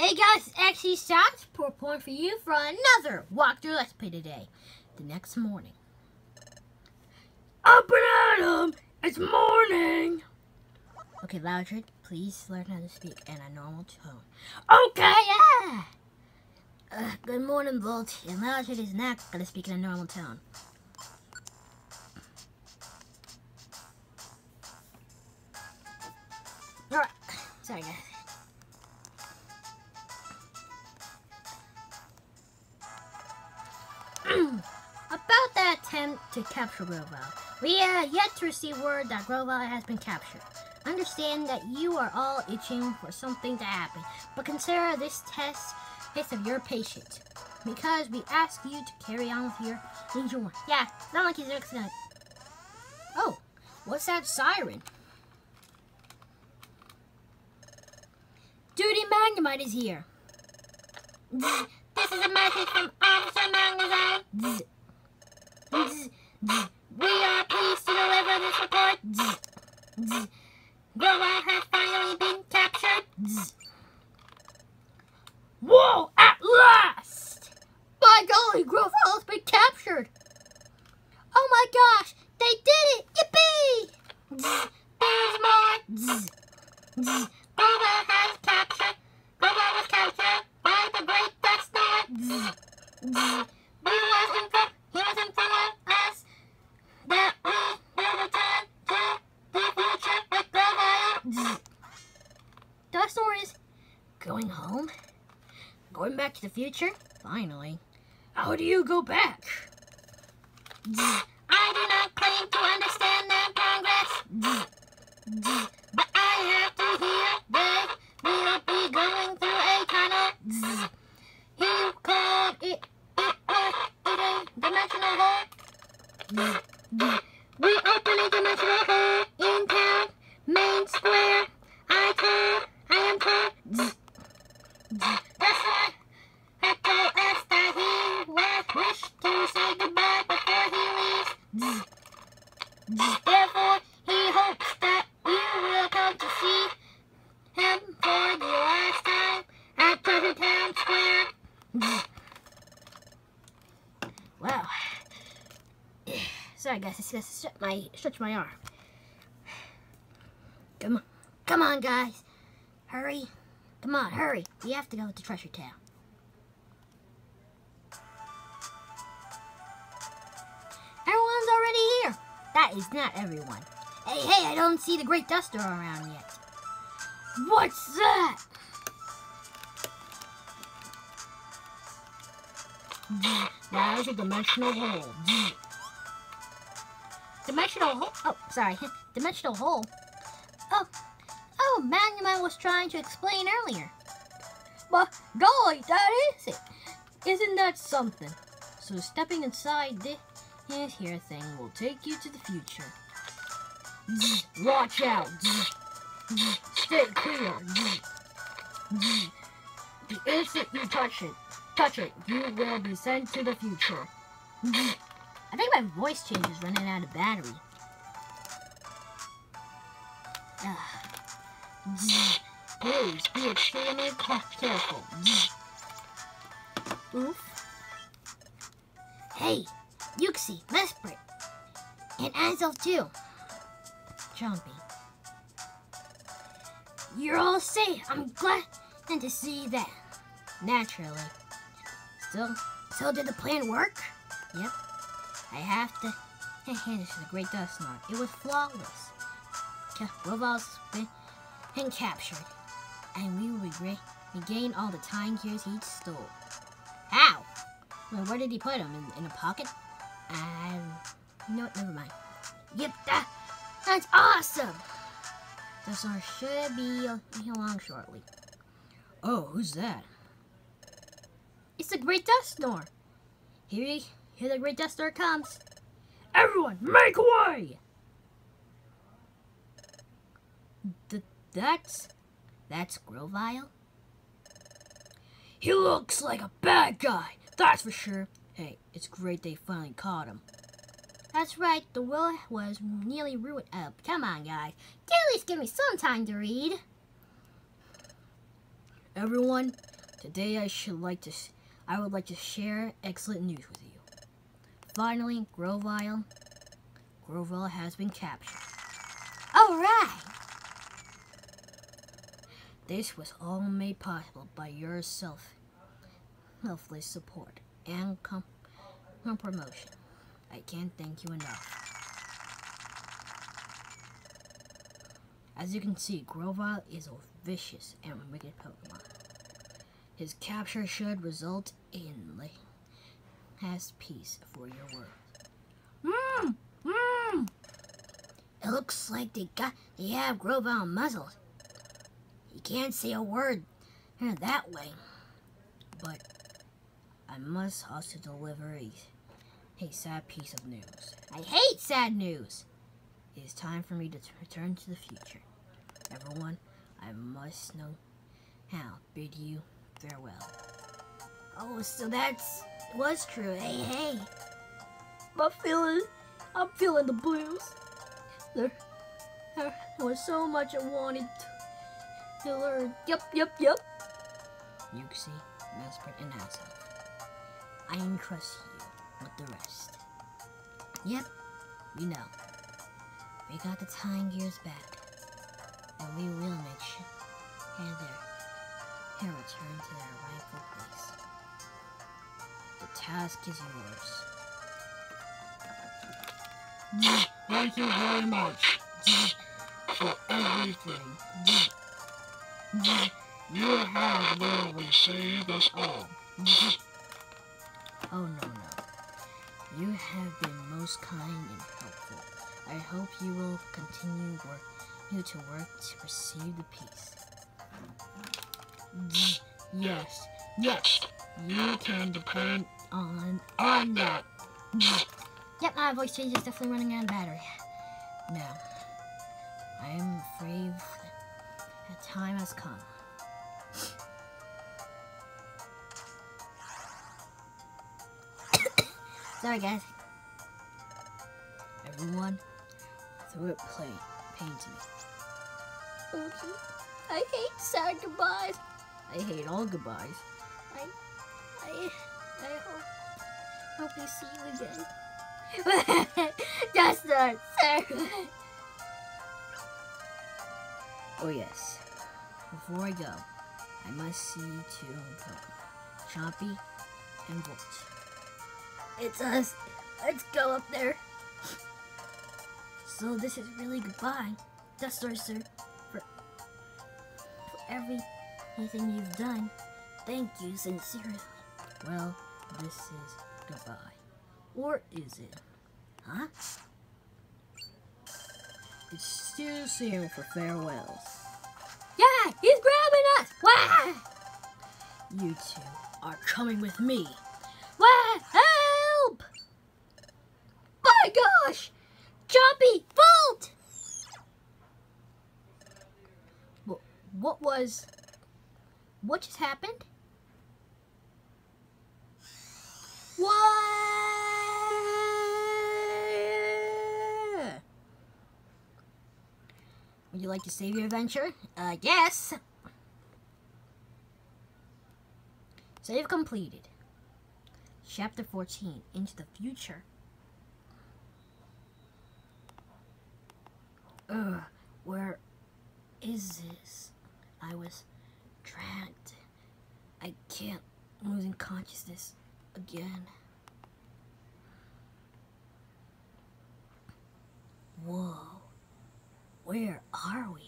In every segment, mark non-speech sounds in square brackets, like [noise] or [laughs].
Hey guys, it's actually Shotz, poor point for you for another walkthrough Let's Play today. The next morning. Up and at 'em! It's morning! Okay, Loudred, please learn how to speak in a normal tone. Okay, yeah! Uh, good morning, Volt. And Loudred is not to speak in a normal tone. Alright, sorry guys. To capture Grovyle, we have yet to receive word that Grovyle has been captured. Understand that you are all itching for something to happen, but consider this test test of your patience. Because we ask you to carry on with your usual. Yeah, not like he's accident. Oh, what's that siren? Duty Magnemite is here. This is a message from Officer Magnemite. We are pleased to deliver this report. Grovyle has finally been captured. Whoa, at last! By golly, Grovyle has been captured. Oh my gosh, they did it! Yippee! There's more. Grovyle has captured. Grovyle was captured by the Great Dusknoir. We was informed. He was informed us that we will return to the Star is going home. Going back to the future. Finally. How do you go back? I do not claim to understand their progress. But I have to hear that we will be going through a tunnel. You called it, it was it a dimensional hole. In town, main square. Guys, stretch my stretch my arm. Come on. Come on guys. Hurry. Come on, hurry. We have to go to Treasure Town. Everyone's already here. That is not everyone. Hey, hey, I don't see the Great Dusknoir around yet. What's that? That is a dimensional hole. Dimensional hole? Oh, sorry. [laughs] Dimensional hole? Oh, oh, Magnemite was trying to explain earlier. But, golly, that is it. Isn't that something? So stepping inside this here thing will take you to the future. [laughs] Watch out. [laughs] Stay clear. The instant you touch it, touch it, you will be sent to the future. I think my voice change is running out of battery. Please be extremely careful. Oof. Hey, Uxie, Mesprit, and Azelf too. Jumpy. You're all safe. I'm glad to see that. Naturally. Still, so did the plan work? Yep. I have to hand this to the Great Dusknoir. It was flawless. Grovyle's been, captured, and we will regain all the time gears he stole. How? Well, where did he put them? In, in a pocket? Um, no, never mind. Yep, that, that's awesome! The star should be along shortly. Oh, who's that? It's the Great Dusknoir. Here, here the Great Dusknoir comes. Everyone, make way! Th that's, that's Grovyle? He looks like a bad guy, that's for sure. Hey, it's great they finally caught him. That's right, the will was nearly ruined up. Come on, guys. At least give me some time to read. Everyone, today I should like to I would like to share excellent news with you. Finally, Grovyle Grovyle has been captured. All right. This was all made possible by your self selfless support and com promotion. I can't thank you enough. As you can see, Grovyle is a vicious and wicked Pokemon. His capture should result in last peace for your world. Mmm! Mmm! It looks like they got they have Grovyle muzzled. He can't say a word uh, that way. But I must also deliver a, a sad piece of news. I hate sad news! It is time for me to return to the future. Everyone, I must know how bid you farewell. Oh, so that's was true. Hey, hey. I'm feeling, I'm feeling the blues. There, there was so much I wanted to learn. Yep, yep, yep. Uxie, Mesprit, and Azelf. I entrust you with the rest. Yep, we know. We got the time gears back and we will make sure Heather and return to their rightful place. The task is yours. Thank you very much for everything. You have literally saved us all. Oh no no. You have been most kind and helpful. I hope you will continue work you to work to receive the peace. Yes, yes, you can depend on on that. [coughs] Yep, my voice change is definitely running out of battery. Now, I am afraid that time has come. [coughs] Sorry, guys. Everyone, throw it play pains me. Okay. I hate sad goodbyes. I hate all goodbyes. I, I, I hope, hope we see you again. [laughs] Just not Oh yes. Before I go, I must see two Pokemon, Chompy and Volt. It's us. Let's go up there. So this is really goodbye, Dusknoir everything you've done. Thank you sincerely. Well, this is goodbye. Or is it? Huh? It's still soon for farewells. Yeah, he's grabbing us! Wah! You two are coming with me. Wah! Help! My gosh! Chompy! Volt! What was... What just happened? What? Would you like to save your adventure? Uh, yes. Save completed. Chapter 14, Into the Future. Ugh, where is this? I was trapped. I can't losing consciousness again. Whoa. Where are we?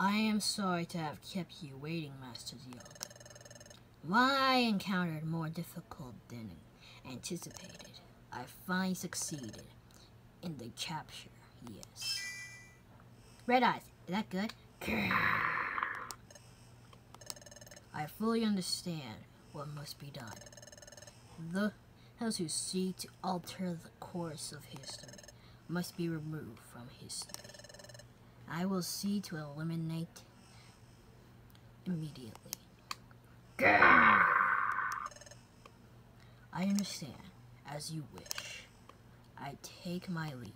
I am sorry to have kept you waiting, Master Dialga. My encountered more difficult than anticipated. I finally succeeded in the capture, yes. Red eyes, is that good? I fully understand what must be done. The those who seek to alter the course of history must be removed from history. I will see to eliminate immediately. I understand, as you wish. I take my leave.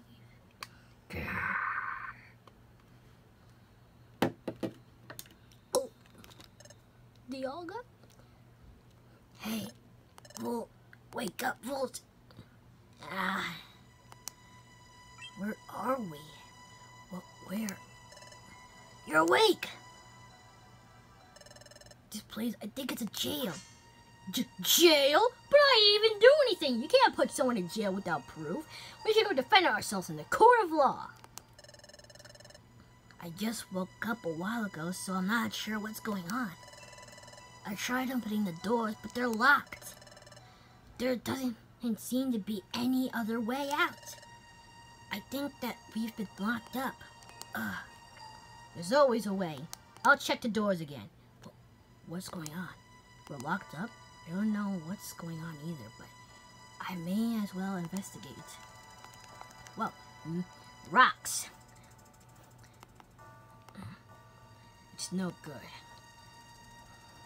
Oh, Dialga? Hey, Volt, wake up, Volt. Ah, where are we? What, where? You're awake! This place, I think it's a jail. J jail? But I didn't even do anything. You can't put someone in jail without proof. We should go defend ourselves in the court of law. I just woke up a while ago, so I'm not sure what's going on. I tried opening the doors, but they're locked. There doesn't seem to be any other way out. I think that we've been locked up. Ugh. There's always a way. I'll check the doors again. What's going on? We're locked up? I don't know what's going on either, but I may as well investigate. Well, rocks. It's no good.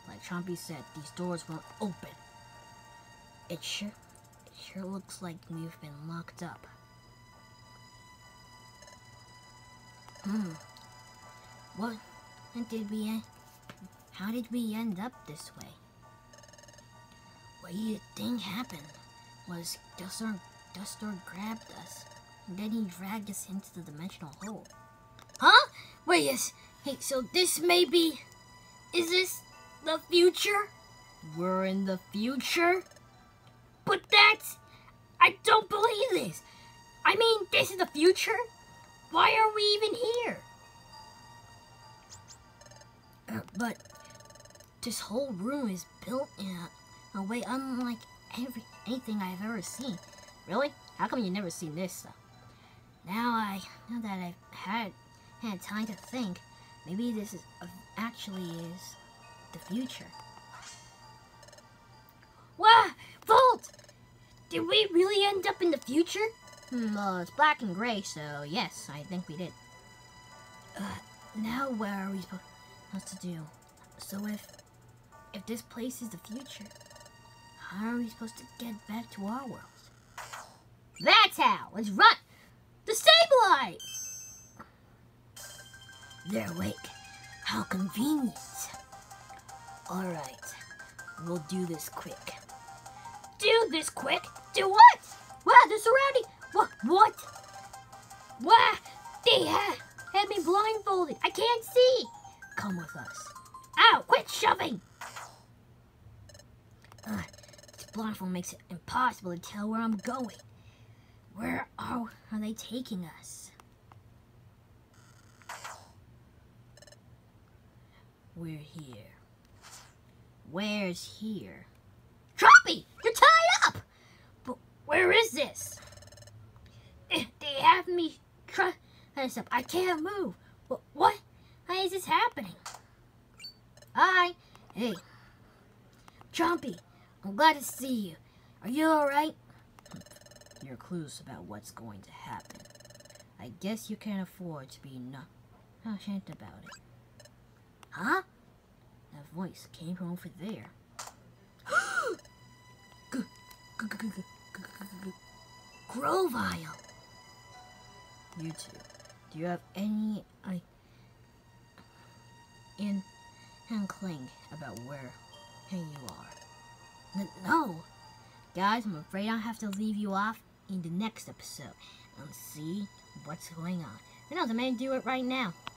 Like Chompy said, these doors won't open. It sure, it sure looks like we've been locked up. Hmm. What did we, how did we end up this way? What do you think happened was Dusknoir, Dusknoir grabbed us, and then he dragged us into the dimensional hole. Huh? Wait, yes. Hey, so this may be... Is this the future? We're in the future? But that's... I don't believe this. I mean, this is the future? Why are we even here? Uh, but this whole room is built in a, a way unlike every anything I've ever seen. Really? How come you've never seen this stuff? Now I now that I've had had time to think, maybe this is uh, actually is the future. Wow, Volt! Did we really end up in the future? Hmm, well, it's black and gray, so yes, I think we did. Uh, now where are we supposed to do? So if if this place is the future, how are we supposed to get back to our world? That's how! Let's run! The stabilize! They're awake. How convenient. Alright, we'll do this quick. Do this quick? Do what? Wow, they're surrounding. What? What? Wow, they have had me blindfolded. I can't see. Come with us. Ow, quit shoving. Uh, this blindfold makes it impossible to tell where I'm going. Where are, are they taking us? We're here. Where's here? Chompy! You're tied up! But where is this? Eh, they have me tied up. I can't move. What? What? Why is this happening? Hi. Hey. Chompy, I'm glad to see you. Are you alright? Your clues about what's going to happen. I guess you can't afford to be not ashamed about it. Huh? That voice came from over there. Grovyle. You two, do you have any I in inkling about where you are? N no, guys. I'm afraid I'll have to leave you off in the next episode and see what's going on. Know, the man do it right now.